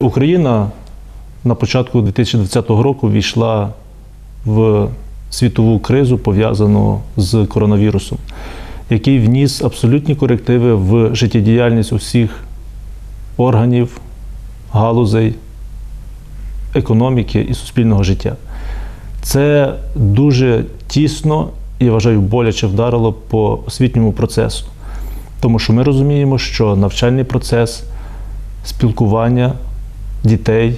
Україна на початку 2020 року війшла в світову кризу, пов'язану з коронавірусом, який вніс абсолютні корективи в життєдіяльність усіх органів, галузей економіки і суспільного життя. Це дуже тісно і вважаю боляче вдарило по освітньому процесу. Тому що ми розуміємо, що навчальний процес спілкування дітей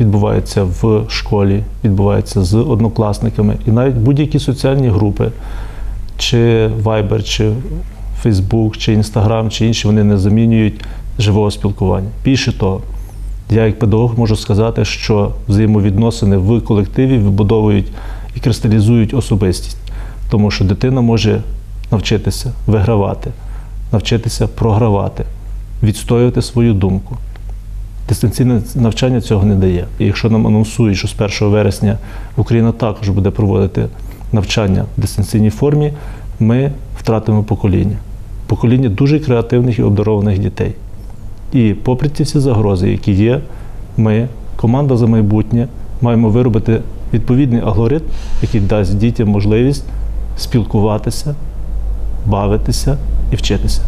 відбувається в школі, відбувається з однокласниками, і навіть будь-які соціальні групи, чи Viber, чи Facebook, чи Instagram, чи інші, вони не замінюють живого спілкування. Більше того, я як педагог можу сказати, що взаємовідносини в колективі вибудовують і кристалізують особистість, тому що дитина може навчитися вигравати, навчитися програвати, відстоювати свою думку. Дистанційне навчання цього не дає. І якщо нам анонсують, що з 1 вересня Україна також буде проводити навчання в дистанційній формі, ми втратимо покоління. Покоління дуже креативних і обдарованих дітей. І попри ці всі загрози, які є, ми, команда за майбутнє, маємо виробити відповідний алгоритм, який дасть дітям можливість спілкуватися, бавитися і вчитися.